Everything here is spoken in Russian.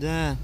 Да.